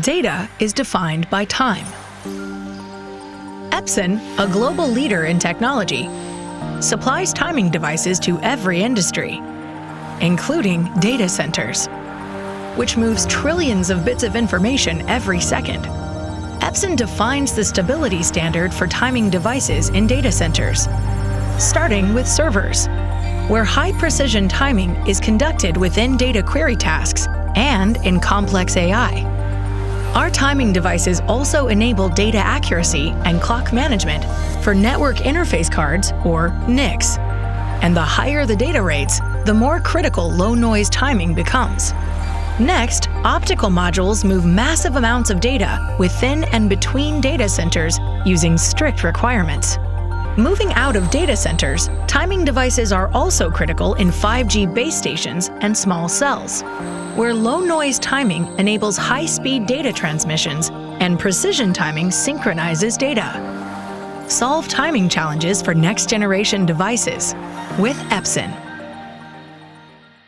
Data is defined by time. Epson, a global leader in technology, supplies timing devices to every industry, including data centers, which moves trillions of bits of information every second. Epson defines the stability standard for timing devices in data centers, starting with servers, where high-precision timing is conducted within data query tasks and in complex AI. Our timing devices also enable data accuracy and clock management for network interface cards, or NICs. And the higher the data rates, the more critical low-noise timing becomes. Next, optical modules move massive amounts of data within and between data centers using strict requirements. Moving out of data centers, timing devices are also critical in 5G base stations and small cells, where low-noise timing enables high-speed data transmissions and precision timing synchronizes data. Solve timing challenges for next-generation devices with Epson.